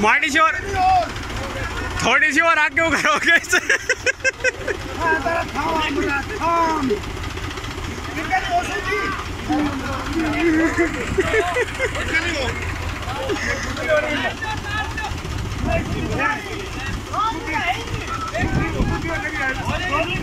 माटी से और थोड़ी सी और आगे उगाओगे इसे Yeah.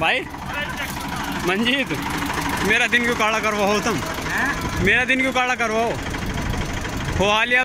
भाई मंजीत मेरा दिन क्यों काड़ा करवाओ तुम? मेरा दिन क्यों काड़ा करवाओ हो हालिया